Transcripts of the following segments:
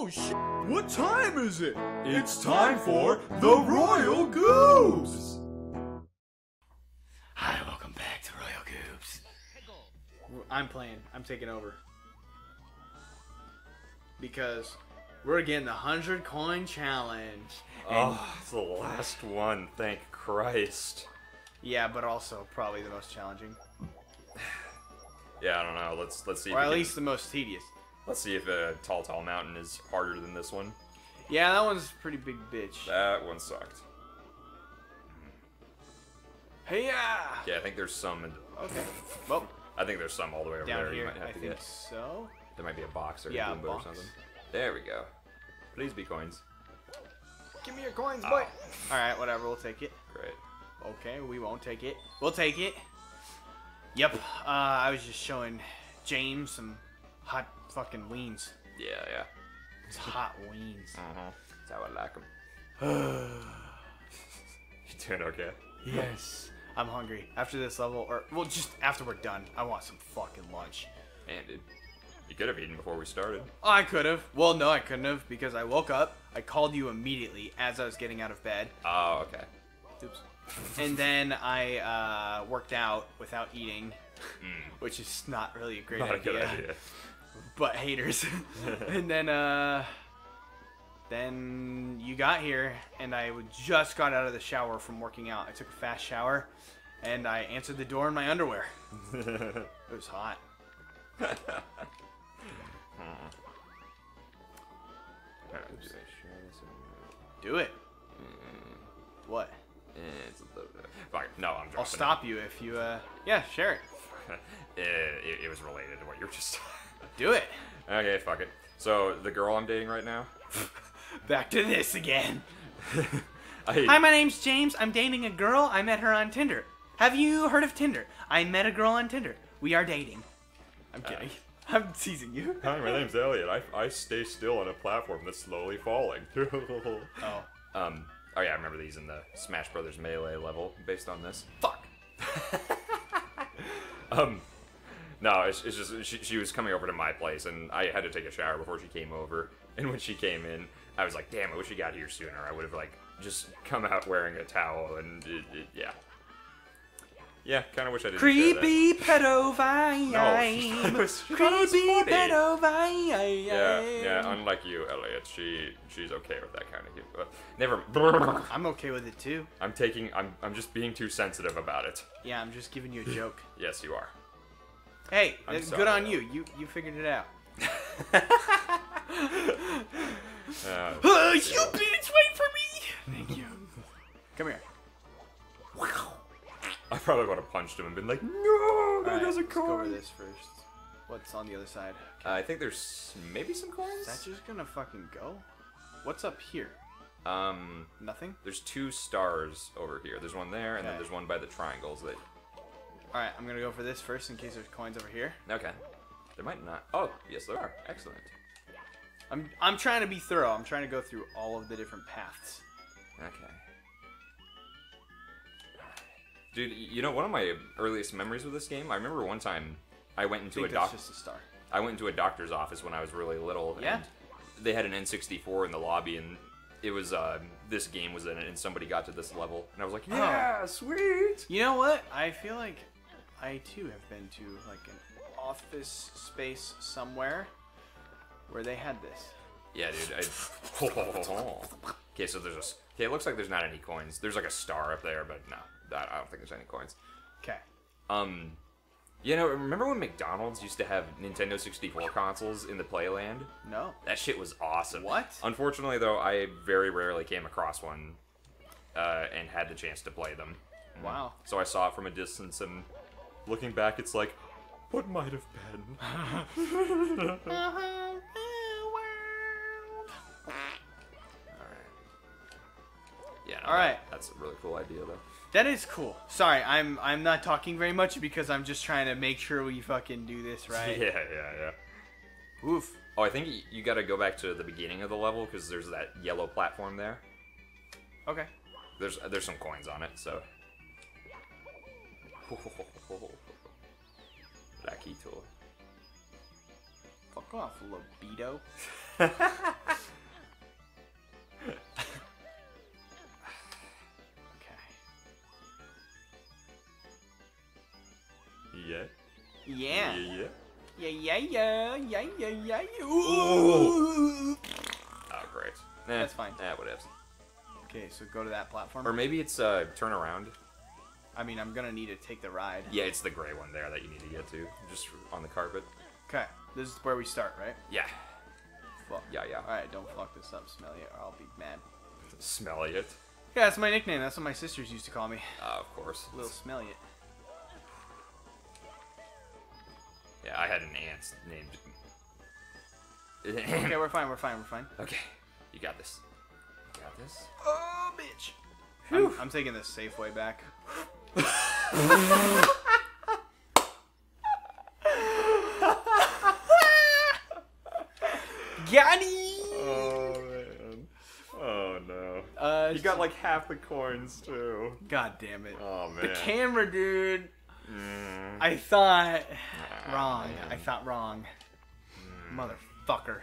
Oh shit! What time is it? It's time for the Royal Goobs! Hi, welcome back to Royal Goobs. I'm playing. I'm taking over. Because we're getting the 100 coin challenge. Oh, it's the last one, thank Christ. Yeah, but also probably the most challenging. Yeah, I don't know. Let's let's see. Or if at we can- least the most tedious. Let's see if a Tall Tall Mountain is harder than this one. Yeah, that one's pretty big bitch. That one sucked. Hey, yeah! Yeah, I think there's some. In, Okay. Well, I think there's some all the way over down there. You might have I to think get. so. There might be a box or Yeah, a Goomba or box. something. There we go. Please be coins. Give me your coins, Oh. boy! Alright, whatever, we'll take it. Great. Okay, we won't take it. We'll take it. Yep, uh, I was just showing James some hot fucking weens. Yeah, yeah. It's hot weens. Uh-huh. That's how I like them. you doing okay? Yes. I'm hungry. After this level, or, well, just after we're done, I want some fucking lunch. Man, dude. You could have eaten before we started. Oh, I could have. Well, no, I couldn't have because I woke up. I called you immediately as I was getting out of bed. Oh, okay. Oops. And then I uh, worked out without eating, which is not really a great Not a good idea. But haters. and then, uh, then you got here, and I just got out of the shower from working out. I took a fast shower, and I answered the door in my underwear. It was hot. Do it. What? A little. Fuck, no, I'm I'll it. stop you if you, uh, yeah, share it. Eh, it, it was related to what you were just. Do it. okay, fuck it. So the girl I'm dating right now. Back to this again. I, Hi, my name's James. I'm dating a girl. I met her on Tinder. Have you heard of Tinder? I met a girl on Tinder. We are dating. I'm kidding. I'm teasing you. Hi, my name's Elliot. I, I stay still on a platform that's slowly falling. Oh, um. Oh yeah, I remember these in the Smash Brothers Melee level based on this. fuck. Um, no, it's, it's just she, she was coming over to my place, and I had to take a shower before she came over. And when she came in, I was like, "Damn, I wish she got here sooner. I would have like just come out wearing a towel." And it, it, yeah, yeah, kind of wish I didn't. Creepy pedo vibe. No, was- Creepy funny. pedo vibe. Yeah, yeah. Unlike you, Elliot, she she's okay with that kind of. humor. But never. I'm okay with it too. I'm taking. I'm I'm just being too sensitive about it. Yeah, I'm just giving you a joke. Yes, you are. Hey, I'm it's sorry, good on you. You you figured it out. Uh, Oh, you bitch, wait for me. Thank you. Come here. I probably would have punched him and been like, "No, there goes a let's go over coin." this first. What's on the other side? Uh, I think there's maybe some coins. Is that just gonna fucking go? What's up here? Um, Nothing? there's two stars over here. There's one there, and then there's one by the triangles. That Alright, I'm gonna go for this first in case there's coins over here. okay. There might not. Oh, yes, there are. Excellent. I'm I'm trying to be thorough. I'm trying to go through all of the different paths. Okay. Dude, you know one of my earliest memories with this game. I remember one time I went into a think doc. that's just a star. I went into a doctor's office when I was really little. Yeah? And they had an N64 in the lobby, and it was uh, this game was in it, and somebody got to this level, and I was like, yeah, sweet. You know what? I feel like I too have been to like an office space somewhere where they had this. Yeah, dude. I... okay, so there's a. Okay, it looks like there's not any coins. There's like a star up there, but no, that, I don't think there's any coins. Okay. Um, you know, remember when McDonald's used to have Nintendo 64 consoles in the Playland? No. That shit was awesome. What? Unfortunately, though, I very rarely came across one uh, and had the chance to play them. Wow. So I saw it from a distance, and looking back, it's like, what might have been? Yeah. No, All right. that- that's a really cool idea, though. That is cool. Sorry, I'm I'm not talking very much because I'm just trying to make sure we fucking do this right. Yeah, yeah, yeah. Oof. Oh, I think y- you got to go back to the beginning of the level because there's that yellow platform there. Okay. There's there's some coins on it, so. Laquito. Fuck off, libido. okay. Yeah. Yeah. Yeah. Yeah, yeah, yeah, yeah, yeah, yeah. yeah. Ooh. Oh, great. Nah, That's fine. Yeah, whatever. Okay, so go to that platform. Or maybe it's uh turn around. I mean, I'm gonna need to take the ride. Yeah, it's the gray one there that you need to get to, just on the carpet. Okay, this is where we start, right? Yeah. Fuck. Yeah, yeah. Alright, don't fuck this up, Smelly, or I'll be mad. Smelly it. Yeah, that's my nickname. That's what my sisters used to call me. Uh, of course. Little Smelly. Yeah, I had an aunt named. Okay, we're fine, we're fine, we're fine. Okay, you got this. You got this. Oh, bitch. I'm, I'm taking this safe way back. Got! Oh man. Oh no. Uh, You got like half the coins too. God damn it. Oh man. The camera, dude. Mm. I thought Ah, wrong. I thought wrong. Motherfucker.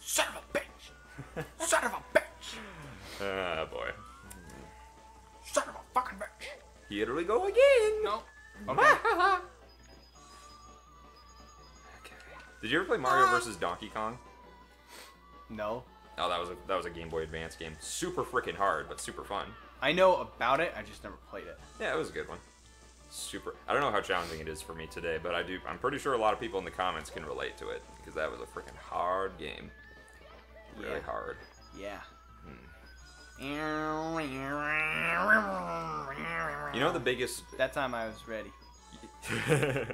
Son of a bitch. Son of a bitch. Ah boy. Son of a fucking bitch. Here we go again. No. Okay. Okay. Did you ever play Mario um, vs. Donkey Kong? No. Oh, that was a that was a Game Boy Advance game. Super freaking hard, but super fun. I know about it. I just never played it. Yeah, it was a good one. Super. I don't know how challenging it is for me today, but I do. I'm pretty sure a lot of people in the comments can relate to it because that was a freaking hard game. Really Yeah. hard. Yeah. Hmm. You know the biggest. That time I was ready.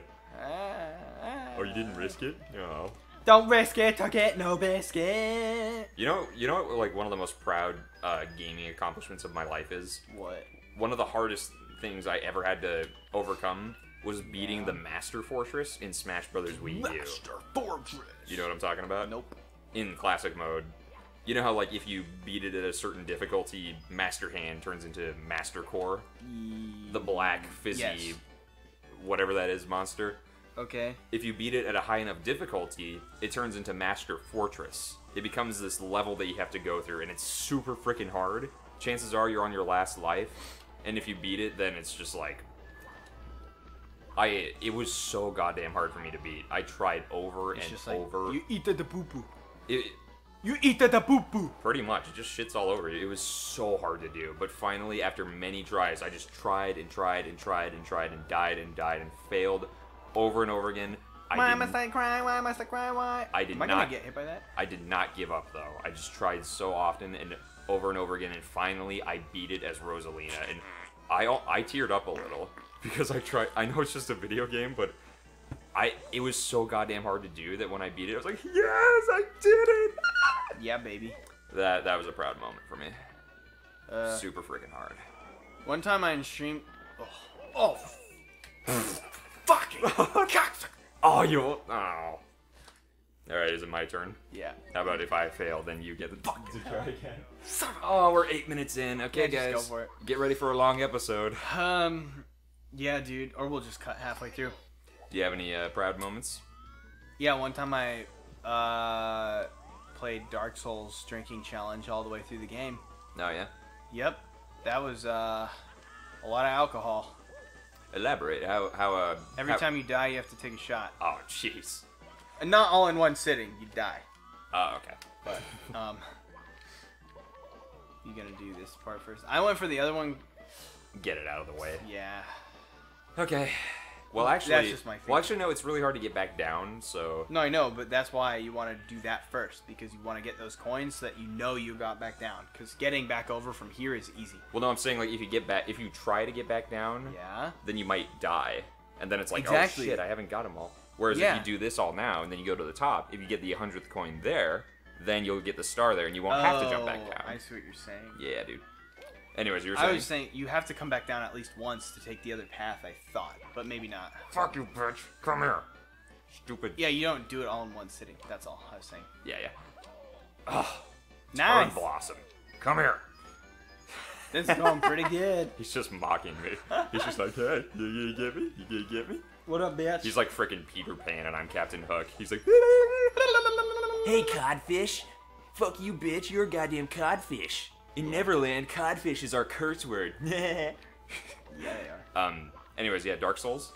oh, you didn't risk it? No. Don't risk it to get no biscuit. You know, you know, what, like one of the most proud uh, gaming accomplishments of my life is What? one of the hardest things I ever had to overcome was beating the Master Fortress in Smash Brothers Wii U. Master Fortress. You know what I'm talking about? Nope. In classic mode, you know how like if you beat it at a certain difficulty, Master Hand turns into Master Core, the black fizzy, Yes. whatever that is monster. Okay. if you beat it at a high enough difficulty, it turns into Master Fortress. It becomes this level that you have to go through, and it's super freaking hard. Chances are you're on your last life, and if you beat it, then it's just like. I it was so goddamn hard for me to beat. I tried over It's and just like over. you eat the poo poo. It, You eat the poo poo. pretty much, it just shits all over you. It was so hard to do, but finally, after many tries, I just tried and tried and tried and tried and died and died and failed over and over again. I Why didn't- must I cry? Why must I cry? Why? I did Am I not- gonna get hit by that? I did not give up though. I just tried so often and over and over again, and finally I beat it as Rosalina, and I I teared up a little because I tried. I know it's just a video game, but I it was so goddamn hard to do that when I beat it, I was like, yes, I did it. Yeah, baby. that that was a proud moment for me. Uh, Super freaking hard. one time I streamed. Oh, oh fucking cocksucker. Oh, you. Oh. All right, is it my turn? Yeah. How about if I fail, then you get the Fuck. to try again? Oh, we're eight minutes in. Okay, Yeah, just guys, go for it. get ready for a long episode. Um, yeah, dude. Or we'll just cut halfway through. Do you have any uh, proud moments? Yeah, one time I uh played Dark Souls drinking challenge all the way through the game. No, yeah. Yep, that was uh a lot of alcohol. Elaborate. How how uh. Every how- time you die, you have to take a shot. Oh, jeez. And not all in one sitting. You die. Oh, okay. But um, you gonna do this part first? I went for the other one. Get it out of the way. Yeah. Okay. Well, actually, That's just my thing. well, actually, no. It's really hard to get back down. So No, I know, but that's why you want to do that first because you want to get those coins so that you know you got back down. Because getting back over from here is easy. well, no. I'm saying like if you get back, if you try to get back down, Yeah. then you might die, and then it's like, oh, Exactly. oh shit, I haven't got them all. Whereas Yeah. if you do this all now and then you go to the top, if you get the hundredth coin there, then you'll get the star there, and you won't have to jump back Oh, down. I see what you're saying. Yeah, dude. Anyways, you were I was saying you have to come back down at least once to take the other path. I thought, but maybe not. Fuck you, bitch. Come here. Stupid. Yeah, you don't do it all in one sitting. That's all I was saying. Yeah, yeah. Ugh. Nice. Turn Blossom. Come here. This is going pretty good. He's just mocking me. He's just like, hey, you gonna get me? You gonna get me? What up, bitch? He's like freaking Peter Pan, and I'm Captain Hook. He's like, Hey, codfish. Fuck you, bitch. You're a goddamn codfish. In Neverland, codfish is our curse word. yeah, they are. um. Anyways, yeah, Dark Souls.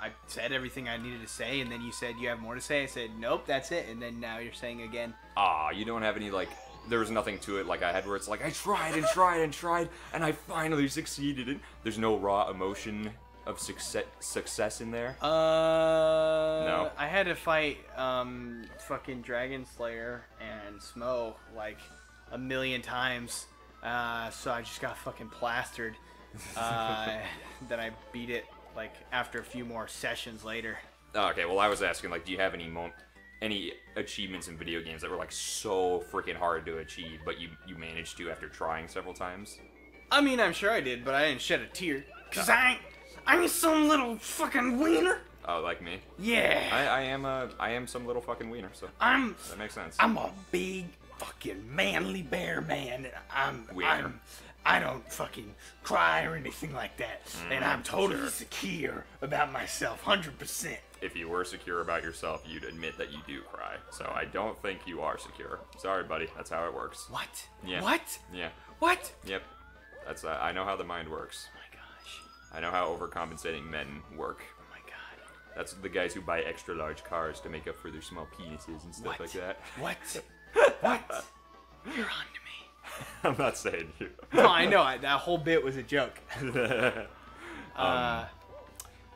I said everything I needed to say, and then you said you have more to say. I said nope, that's it, and then now you're saying again. Ah, you don't have any like. There was nothing to it like I had where it's like I tried and tried and tried and I finally succeeded. And there's no raw emotion of success success in there. Uh, No. I had to fight um fucking Dragon Slayer and Smough like a million times, uh, so I just got fucking plastered. Uh, then I beat it like after a few more sessions later. Oh, okay, well I was asking like, do you have any mo- any achievements in video games that were like so freaking hard to achieve, but you you managed to after trying several times? I mean, I'm sure I did, but I didn't shed a tear. Cause I ain't, I ain't some little fucking wiener. Oh, like me. Yeah, I, I am a I am some little fucking wiener, so I'm, that makes sense. I'm a big fucking manly bear man. I'm. I'm, I don't fucking cry or anything like that, and I'm totally sure. secure about myself, hundred percent. if you were secure about yourself, you'd admit that you do cry. So I don't think you are secure. Sorry, buddy. That's how it works. What? Yeah. What? Yeah. What? Yep. That's uh, I know how the mind works. Oh my gosh. I know how overcompensating men work. Oh my god. That's the guys who buy extra large cars to make up for their small penises and stuff What? like that. What? what? You're on to me. I'm not saying you. No, I know. I, that whole bit was a joke. uh, All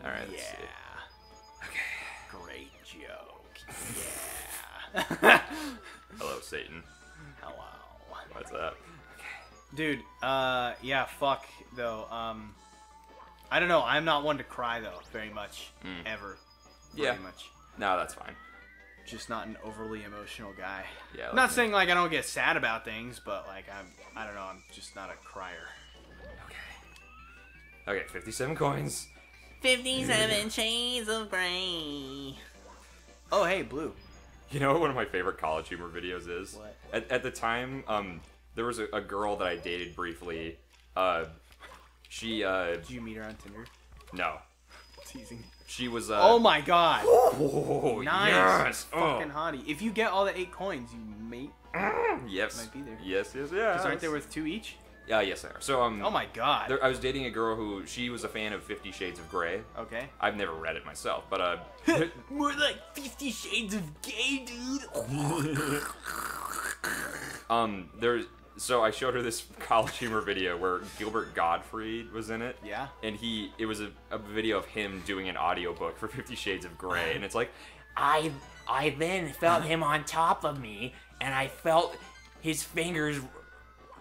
right. Let's yeah. see. Great joke. Yeah. Hello, Satan. Hello. What's up? Dude, uh, yeah, fuck, though. Um, I don't know. I'm not one to cry, though, very much. Ever. Very Yeah. much. No, that's fine. Just not an overly emotional guy. Yeah, like not me. saying, like, I don't get sad about things, but, like, I'm, I don't know, I'm just not a crier. Okay. Okay, 57 coins. 57 Shades of Grey. Oh, hey, Blue. You know what one of my favorite college humor videos is? What? At, at the time, um, there was a, a girl that I dated briefly. Uh, she, uh, Did you meet her on Tinder? no. Teasing. She was, uh, Oh my god. oh, Nice. yes. Fucking Oh. hottie. If you get all the eight coins, you mate. Yes. Might be there. Yes, yes, yes. Because aren't they worth two each? Yeah, yes, they are. So, um, Oh my god. there, I was dating a girl who, she was a fan of Fifty Shades of Grey. Okay. I've never read it myself, but, uh, More like 50 Shades of Gay, dude. Um, there's so I showed her this college humor video where Gilbert Gottfried was in it. Yeah. And he, it was a, a video of him doing an audiobook for Fifty Shades of Grey, and it's like, I I then felt him on top of me, and I felt his fingers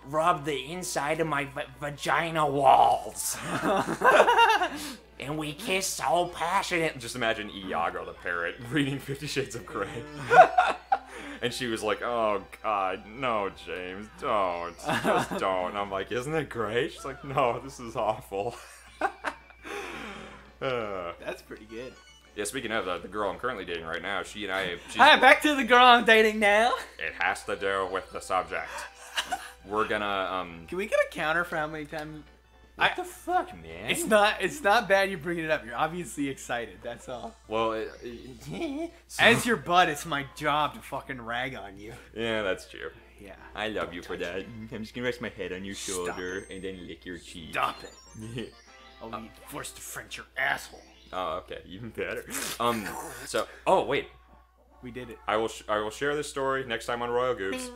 rub the inside of my va- vagina walls. and we kissed so passionate. just imagine Iago the parrot reading Fifty Shades of Grey. And she was like, "Oh God, no, James, don't, just don't." And I'm like, "Isn't it great?" She's like, "No, this is awful." Uh, That's pretty good. yeah, speaking of uh, the girl I'm currently dating right now, she and I, she's, Hi, back to the girl I'm dating now. it has to do with the subject. We're gonna, um, Can we get a counter for how many times? What I- the fuck, man? It's not. It's not bad you bringing it up. You're obviously excited. That's all. well, it, it- As your butt, it's my job to fucking rag on you. yeah, that's true. Yeah. I love you for that. I'm just gonna rest my head on your Stop shoulder and then lick your cheek. Stop it. I'll be forced to French your asshole. Oh, okay, even better. Um, so, oh wait, We did it. I will sh- I will share this story next time on Royal Goobs.